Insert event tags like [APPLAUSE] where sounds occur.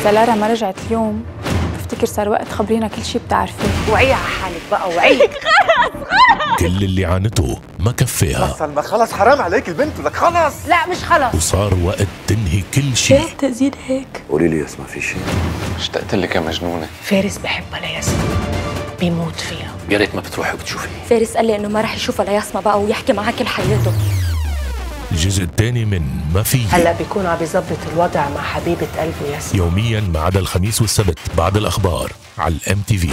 إذا لارا ما رجعت اليوم بفتكر صار وقت خبرينا كل شيء بتعرفيه وعي على حالك بقى وعي [LAUGHS] كل اللي عانته ما كفاها سلمى خلص حرام عليك البنت لك خلص لا مش خلص وصار وقت تنهي كل شيء تزيد هيك. قولي لي اسمع في شيء اشتقت لك يا مجنونة. فارس بحبها لياسمين بيموت فيها. يا ريت ما بتروحي وبتشوفيه فارس قال لي إنه ما رح يشوفها لياسمة بقى ويحكي معها كل حياته. الجزء الثاني من ما في هلا بيكون عم بيظبط الوضع مع حبيبة قلبه ياسمين يوميا ما عدا الخميس والسبت بعد الأخبار على الام تي في